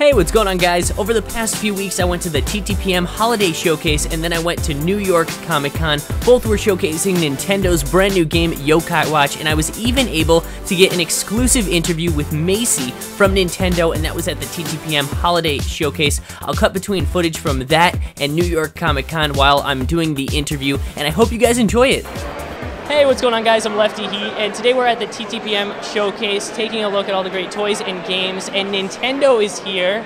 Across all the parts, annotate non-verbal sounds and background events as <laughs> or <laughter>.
Hey, what's going on guys? Over the past few weeks I went to the TTPM Holiday Showcase and then I went to New York Comic Con. Both were showcasing Nintendo's brand new game Yo-Kai Watch and I was even able to get an exclusive interview with Macey from Nintendo and that was at the TTPM Holiday Showcase. I'll cut between footage from that and New York Comic Con while I'm doing the interview and I hope you guys enjoy it. Hey, what's going on, guys? I'm Lefty Heat, and today we're at the TTPM Showcase taking a look at all the great toys and games, and Nintendo is here.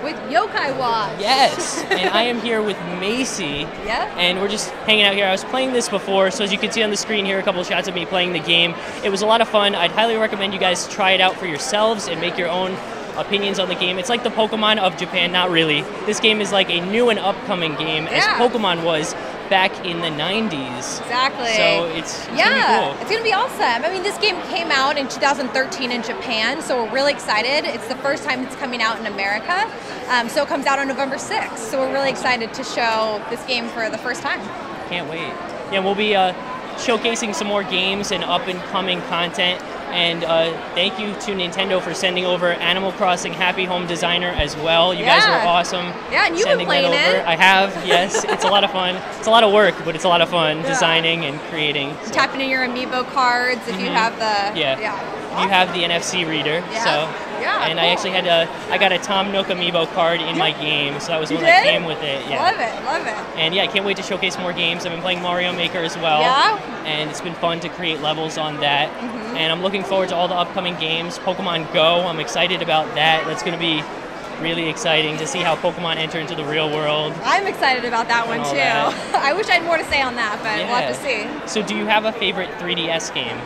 With Yo-Kai Watch. Yes, <laughs> and I am here with Macey. Yeah. And we're just hanging out here. I was playing this before, so as you can see on the screen here, a couple of shots of me playing the game. It was a lot of fun. I'd highly recommend you guys try it out for yourselves and make your own opinions on the game. It's like the Pokemon of Japan, not really. This game is like a new and upcoming game, as Pokemon was back in the 90s. Exactly. So it's, it's yeah, gonna be cool. it's gonna be awesome. I mean, this game came out in 2013 in Japan, so we're really excited. It's the first time it's coming out in America, um, so it comes out on November 6th. So we're really excited to show this game for the first time. Can't wait. Yeah, we'll be uh, showcasing some more games and up and coming content. And uh, thank you to Nintendo for sending over Animal Crossing Happy Home Designer as well. You guys Yeah. are awesome. Yeah, and you've been sending that over. it. I have, yes. It's a lot of fun. It's a lot of work, but it's a lot of fun Yeah. designing and creating. So Tapping in your amiibo cards if you have the Mm-hmm. Yeah. yeah. you have the NFC reader, Yeah. so Yeah, and I actually had a I got a Tom Nook amiibo card in my game, so that was You one that came with it. Yeah. Love it, love it. And yeah, I can't wait to showcase more games. I've been playing Mario Maker as well. Yeah? And it's been fun to create levels on that. Mm-hmm. And I'm looking forward to all the upcoming games. Pokemon Go, I'm excited about that. That's going to be really exciting to see how Pokemon enter into the real world. I'm excited about that one too. that. <laughs> I wish I had more to say on that, but we'll have to see. So, do you have a favorite 3DS game?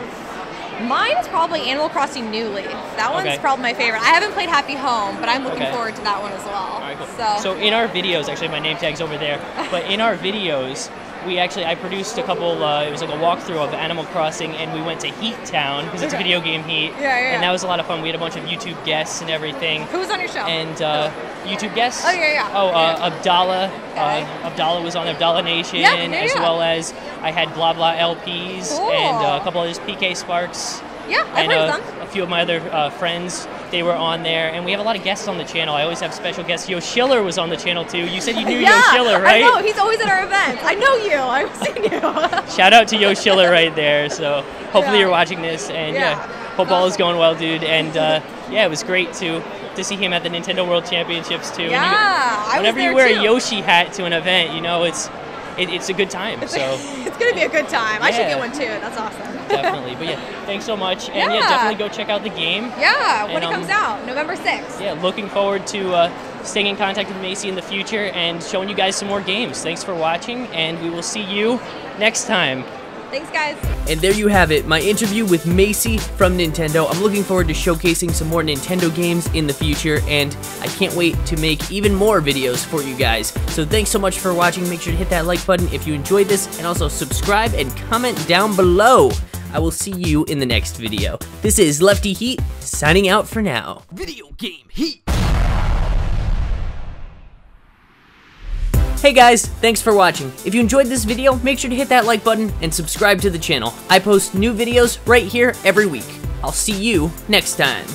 Mine is probably Animal Crossing New Leaf. That one's Okay. probably my favorite. I haven't played Happy Home, but I'm looking Okay. forward to that one as well. Right, cool. So, So in our videos, actually my name tag's over there, but in our videos, we actually I produced a couple. Uh, it was like a walkthrough of Animal Crossing, and we went to Heat Town because it's a video game Heat. Yeah, yeah. And that was a lot of fun. We had a bunch of YouTube guests and everything. who was on your show? And uh, YouTube guests. Oh, yeah, yeah. Oh, uh, Abdallah. Okay. Uh, Abdallah was on Abdallah Nation, Yeah, yeah, as well as I had Blah Blah LPs Cool. and uh, a couple others, PK Sparks yeah, I've and heard uh, of them. a few of my other uh, friends. They were on there, and we have a lot of guests on the channel. I always have special guests. Yo Schiller was on the channel too. You said you knew yeah, Yo Schiller, right? I know. He's always at our events. I know you. <laughs> I've seen you. <laughs> Shout out to Yo Schiller right there. So hopefully Yeah. you're watching this, and yeah, Yeah. hope all is going well, dude. And uh, yeah, it was great to to see him at the Nintendo World Championships too. You- yeah, I was whenever you wear too. a Yoshi hat to an event, you know it's it, it's a good time. So <laughs> it's gonna be a good time. I should get one too. That's awesome. definitely, but yeah, thanks so much, and yeah, Yeah. definitely go check out the game. yeah, when And, it um, comes out, November 6th. yeah, looking forward to uh, staying in contact with Macey in the future and showing you guys some more games. Thanks for watching, and we will see you next time. Thanks, guys. And there you have it, my interview with Macey from Nintendo. I'm looking forward to showcasing some more Nintendo games in the future, and I can't wait to make even more videos for you guys. So thanks so much for watching. Make sure to hit that like button if you enjoyed this, and also subscribe and comment down below. I will see you in the next video. This is Lefty Heat, signing out for now. Video game Heat! Hey guys, thanks for watching. If you enjoyed this video, make sure to hit that like button and subscribe to the channel. I post new videos right here every week. I'll see you next time.